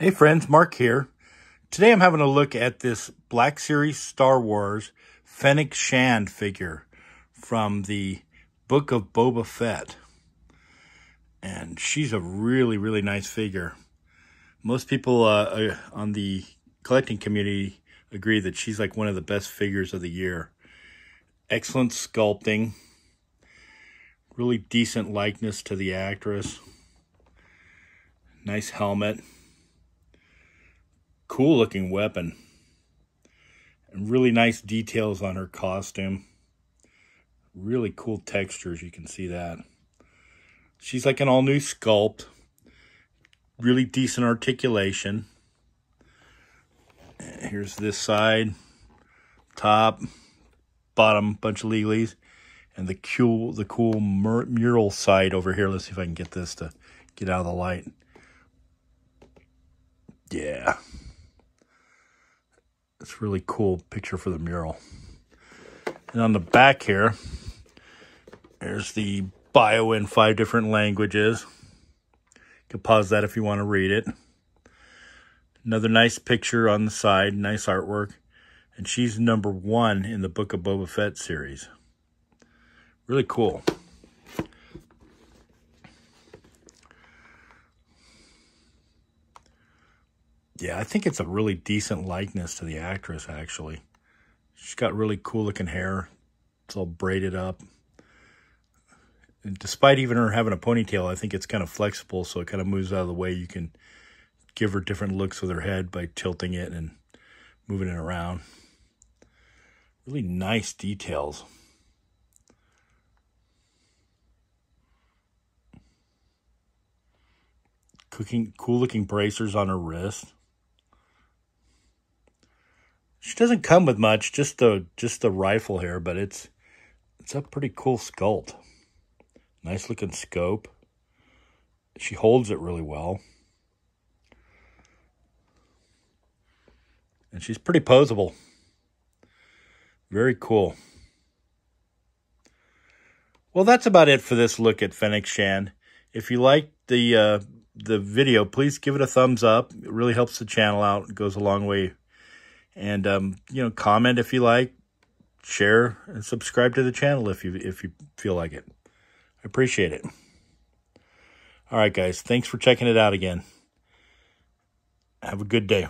Hey friends, Mark here. Today I'm having a look at this Black Series Star Wars Fennec Shand figure from the Book of Boba Fett. And she's a really, really nice figure. Most people uh, uh, on the collecting community agree that she's like one of the best figures of the year. Excellent sculpting. Really decent likeness to the actress. Nice helmet cool looking weapon. And really nice details on her costume. Really cool textures, you can see that. She's like an all new sculpt. Really decent articulation. Here's this side, top, bottom, bunch of leglies, and the cool, the cool mural side over here. Let's see if I can get this to get out of the light. Yeah. It's really cool picture for the mural. And on the back here, there's the bio in five different languages. You can pause that if you want to read it. Another nice picture on the side, nice artwork. And she's number one in the Book of Boba Fett series. Really cool. Yeah, I think it's a really decent likeness to the actress, actually. She's got really cool looking hair. It's all braided up. And despite even her having a ponytail, I think it's kind of flexible, so it kind of moves out of the way. You can give her different looks with her head by tilting it and moving it around. Really nice details. Cooking, cool looking bracers on her wrist. She doesn't come with much, just the just the rifle here, but it's it's a pretty cool sculpt. Nice looking scope. She holds it really well. And she's pretty posable. Very cool. Well, that's about it for this look at Fennec Shand. If you like the uh, the video, please give it a thumbs up. It really helps the channel out. It goes a long way and um, you know, comment if you like, share, and subscribe to the channel if you if you feel like it. I appreciate it. All right, guys. Thanks for checking it out again. Have a good day.